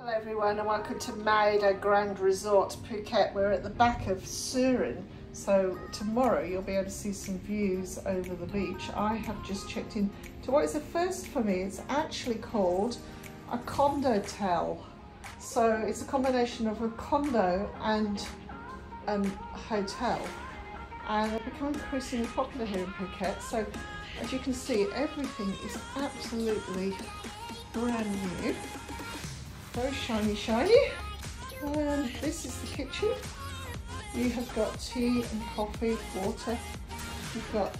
Hello everyone and welcome to MIDA Grande Resort Phuket. We're at the back of Surin so tomorrow you'll be able to see some views over the beach. I have just checked in to what is a first for me. It's actually called a condo condotel. So it's a combination of a condo and a hotel and they're becoming increasingly popular here in Phuket. So as you can see everything is absolutely brand new very shiny shiny. And this is the kitchen. You have got tea and coffee water. You've got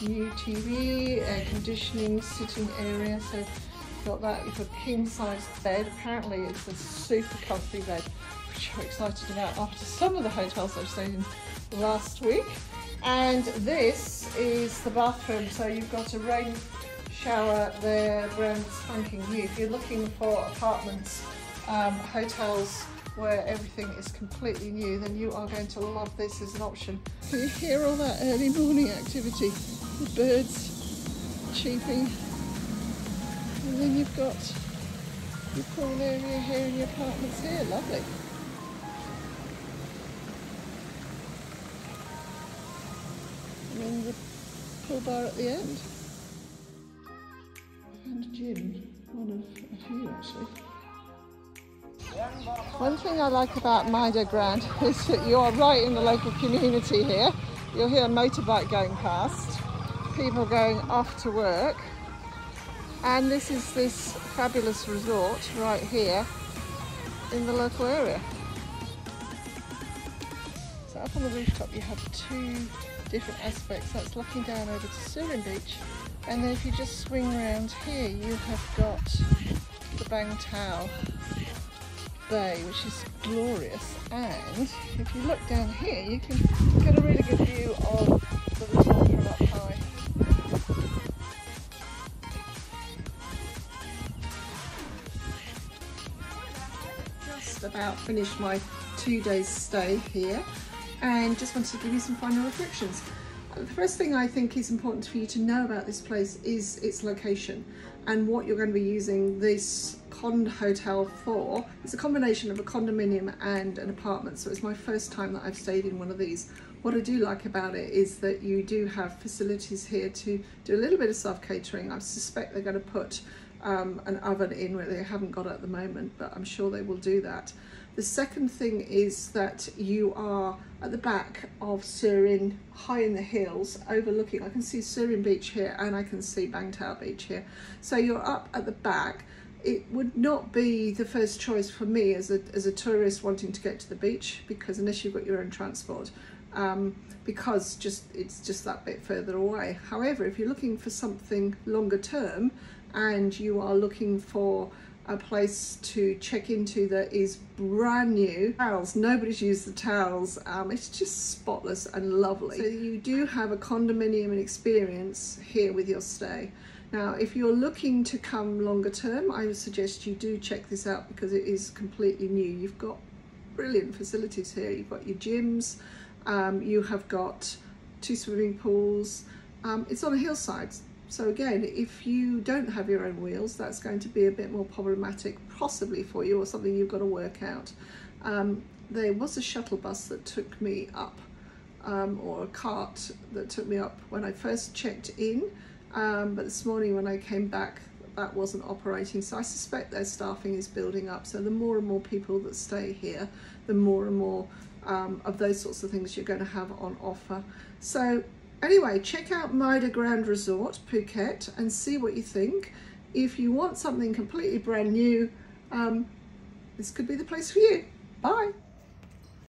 new TV air conditioning sitting area. So you've got that. You've got a king size bed. Apparently it's a super comfy bed which I'm excited about after some of the hotels I've stayed in last week. And this is the bathroom. So you've got a rain shower there, brand spanking new. If you're looking for apartments, um, hotels where everything is completely new, then you are going to love this as an option. Can you hear all that early morning activity? The birds cheeping. And then you've got your pool area here in your apartments here. Lovely. And then the pool bar at the end one of a few actually. One thing I like about MIDA Grande is that you are right in the local community here. You'll hear a motorbike going past, people going off to work, and this is this fabulous resort right here in the local area. So up on the rooftop you have two different aspects. That's looking down over to Surin Beach and then if you just swing around here, you have got the Bang Tao Bay, which is glorious. And if you look down here, you can get a really good view of the resort from up high. Just about finished my two days stay here and just wanted to give you some final reflections. The first thing I think is important for you to know about this place is its location and what you're going to be using this condotel for. It's a combination of a condominium and an apartment, so it's my first time that I've stayed in one of these. What I do like about it is that you do have facilities here to do a little bit of self-catering. I suspect they're going to put um, an oven in where they haven't got at the moment, but I'm sure they will do that. The second thing is that you are at the back of Surin, high in the hills, overlooking, I can see Surin Beach here and I can see Bangtao Beach here. So you're up at the back. It would not be the first choice for me as a, as a tourist wanting to get to the beach because unless you've got your own transport, um, because just it's just that bit further away. However, if you're looking for something longer term and you are looking for a place to check into that is brand new. Towels, nobody's used the towels. Um, it's just spotless and lovely. So you do have a condominium experience here with your stay. Now, if you're looking to come longer term, I would suggest you do check this out because it is completely new. You've got brilliant facilities here. You've got your gyms, um, you have got two swimming pools. Um, it's on a hillside, so again, if you don't have your own wheels, that's going to be a bit more problematic possibly for you or something you've got to work out. Um, there was a shuttle bus that took me up um, or a cart that took me up when I first checked in, um, but this morning when I came back, that wasn't operating. So I suspect their staffing is building up. So the more and more people that stay here, the more and more um, of those sorts of things you're going to have on offer. So Anyway, check out MIDA Grande Resort, Phuket, and see what you think. If you want something completely brand new, um, this could be the place for you. Bye.